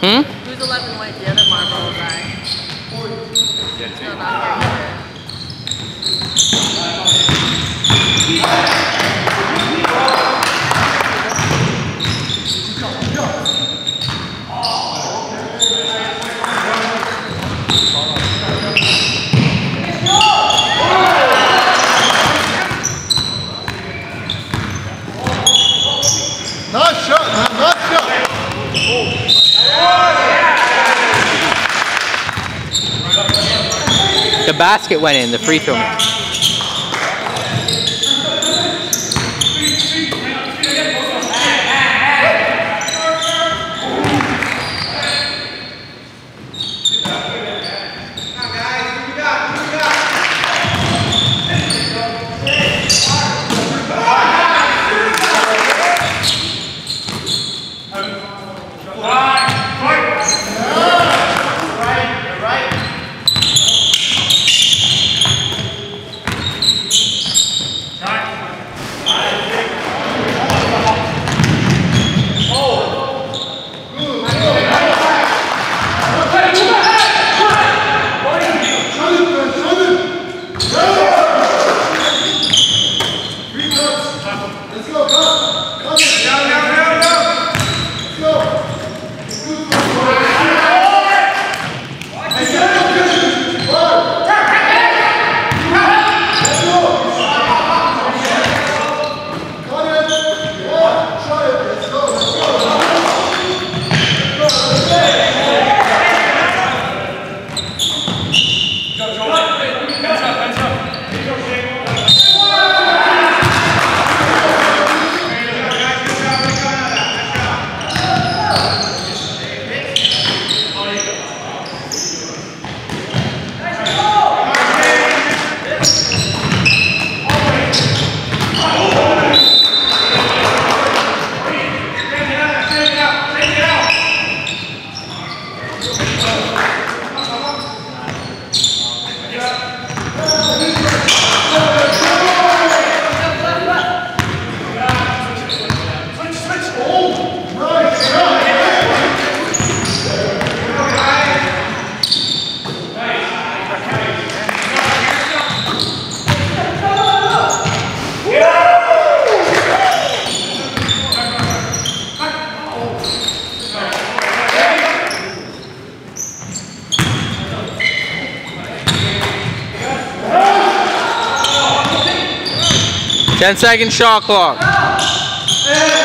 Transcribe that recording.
Hmm? Who's 11 white? The other marble guy. Yeah, not. Nice shot, man, nice shot! Oh. The basket went in, the free throw. Go, go, go. Let's go. Ten second shot clock.